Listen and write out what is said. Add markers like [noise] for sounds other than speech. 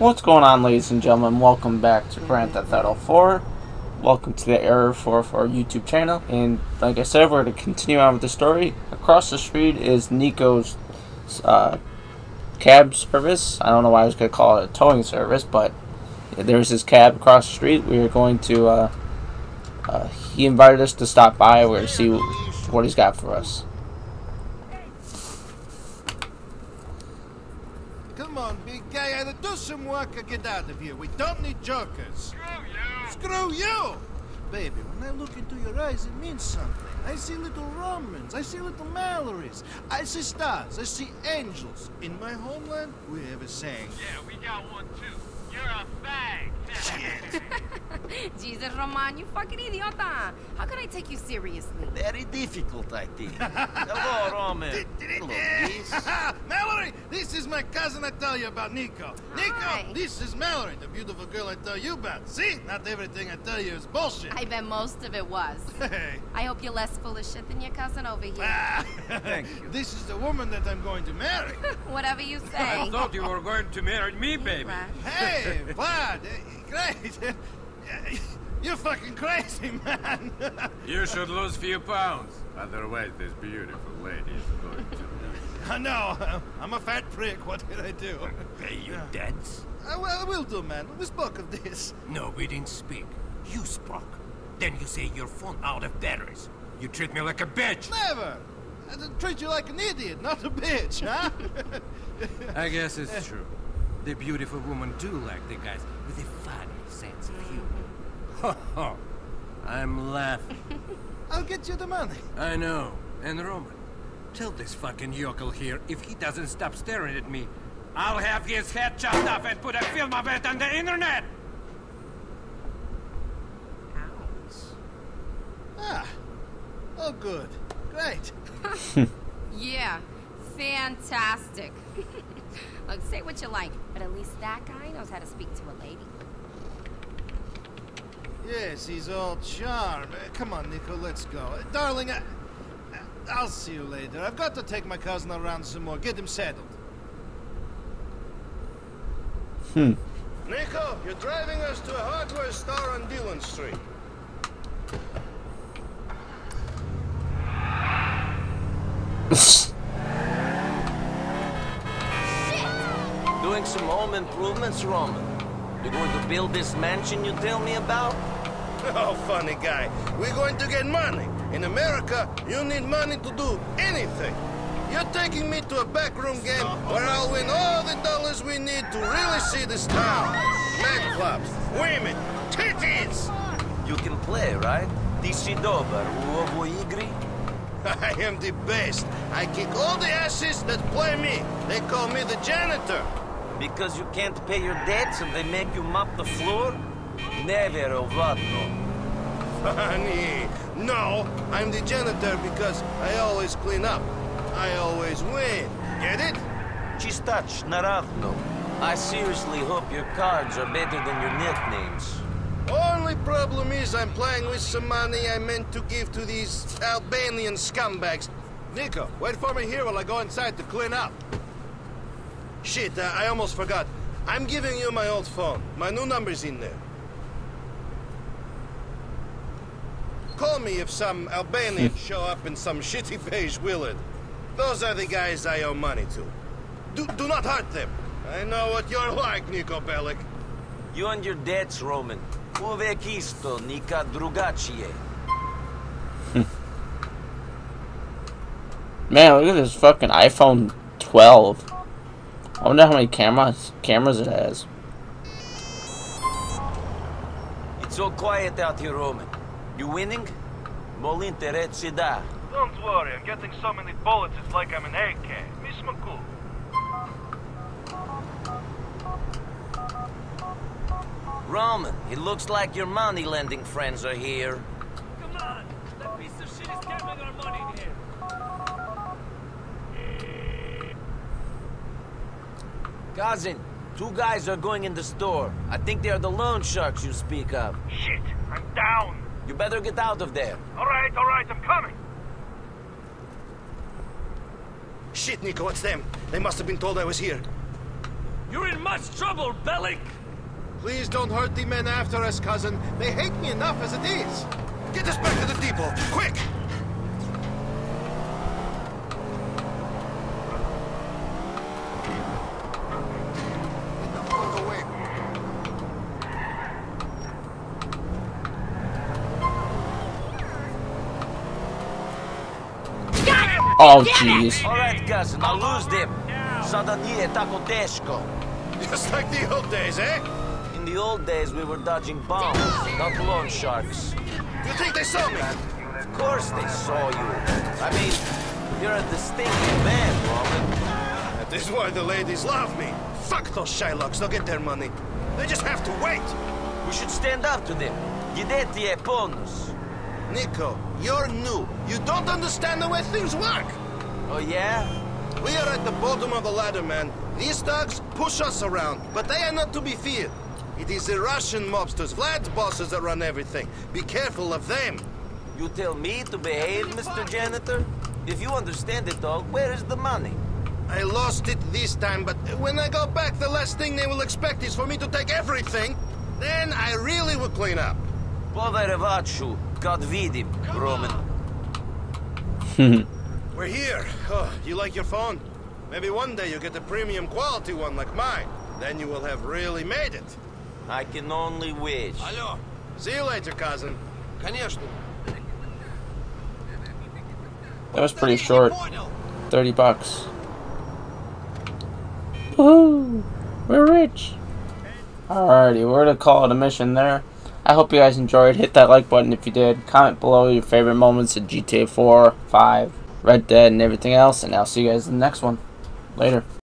What's going on, ladies and gentlemen? Welcome back to Grand Theft Auto 4. Welcome to the Error 44 YouTube channel. And like I said, we're going to continue on with the story. Across the street is Nico's uh, cab service. I don't know why I was going to call it a towing service, but there's his cab across the street. We are going to, uh, uh, he invited us to stop by. We're going to see what he's got for us. Come on, big guy, either do some work or get out of here. We don't need jokers. Screw you! Screw you! Baby, when I look into your eyes, it means something. I see little Romans, I see little Mallories, I see stars, I see angels. In my homeland, we have a saying. Yeah, we got one too. You're a fag. [laughs] Jesus, Roman, you fucking idiota. How can I take you seriously? Very difficult, I think. [laughs] Hello, Roman. Hello, [laughs] Mallorie, this is my cousin I tell you about, Nico. Hi. Nico, this is Mallorie, the beautiful girl I tell you about. See, not everything I tell you is bullshit. I bet most of it was. Hey. I hope you're less full of shit than your cousin over here. Ah, Thank you. [laughs] This is the woman that I'm going to marry. [laughs] Whatever you say. I thought you were going to marry me, baby. Hey, [laughs] Vlad, eh, great. You're fucking crazy, man. You should lose a few pounds. Otherwise, this beautiful lady is going to [laughs] I know. I'm a fat prick. What did I do? Pay you debts? I, uh, well, we'll do, man. We spoke of this. No, we didn't speak. You spoke. Then you say your phone out of batteries. You treat me like a bitch. Never. I did treat you like an idiot, not a bitch, huh? [laughs] I guess it's true. The beautiful woman do like the guys with a funny sense of humor. [laughs] Ho ho. I'm laughing. I'll get you the money. I know. And Roman, tell this fucking yokel here if he doesn't stop staring at me, I'll have his head chopped off and put a film of it on the internet. Ah. Oh, good. Great. [laughs] Yeah, fantastic. [laughs] Look, say what you like, but at least that guy knows how to speak to a lady. Yes, he's all charm. Uh, come on, Nico, let's go. Uh, darling, I, I'll see you later. I've got to take my cousin around some more. Get him settled. Hmm. Nico, you're driving us to a hardware store on Dillon Street. Doing some home improvements, Roman. You're going to build this mansion you tell me about? [laughs] Oh, funny guy. We're going to get money. In America, you need money to do anything. You're taking me to a backroom game where I'll win all the dollars we need to really see this town. Men clubs, women, titties! You can play, right? Ti si dobar u ovoj igri? [laughs] I am the best. I kick all the asses that play me. They call me the janitor. Because you can't pay your debts and they make you mop the floor? Never ovadno. Funny. [laughs] No, I'm the janitor because I always clean up. I always win. Get it? Chistach naravno. I seriously hope your cards are better than your nicknames. Only problem is I'm playing with some money I meant to give to these Albanian scumbags. Nico, wait for me here while I go inside to clean up. Shit, uh, I almost forgot. I'm giving you my old phone. My new number's in there. Call me if some Albanians hmm. show up in some shitty beige Willard. Those are the guys I owe money to. Do, do not hurt them. I know what you're like, Nico Bellic. You and your debts, Roman. Uvek isto, nikad drugačije. Hmm. Man, look at this fucking iPhone 12. I wonder how many cameras cameras it has. It's so quiet out here, Roman. You winning? Molinte reci da. Don't worry, I'm getting so many bullets it's like I'm an AK. Miss McCool. Roman, it looks like your money lending friends are here. Come on! That piece of shit is gambling our money in here. Cousin, two guys are going in the store. I think they are the loan sharks you speak of. Shit, I'm down. You better get out of there. All right, all right, I'm coming. Shit, Nico, it's them. They must have been told I was here. You're in much trouble, Bellic! Please don't hurt the men after us, cousin. They hate me enough as it is. Get us back to the depot, quick! Oh, jeez. Alright, cousin, I'll lose them. Sada nije tako teško. Just like the old days, eh? In the old days, we were dodging bombs, not loan sharks. You think they saw me? Of course they saw you. I mean, you're a distinctive man, Roman. That is why the ladies love me. Fuck those Shylocks, they'll get their money. They just have to wait. We should stand up to them. Gideti e ponus. Nico, you're new. You don't understand the way things work. Oh yeah? We are at the bottom of the ladder, man. These thugs push us around, but they are not to be feared. It is the Russian mobsters, Vlad's bosses that run everything. Be careful of them. You tell me to behave, Mr. Janitor? If you understand it all, where is the money? I lost it this time, but when I go back, the last thing they will expect is for me to take everything. Then I really will clean up. Poverevaču, kad vidim, Roman. We're here. Oh, you like your phone? Maybe one day you'll get a premium quality one like mine. Then you will have really made it. I can only wish. Алло. See you later, cousin. Конечно. That was pretty short. 30 bucks. Woohoo! We're rich! Alrighty, we're gonna call it a mission there. I hope you guys enjoyed. Hit that like button if you did. Comment below your favorite moments in GTA 4, 5, Red Dead, and everything else. And I'll see you guys in the next one. Later.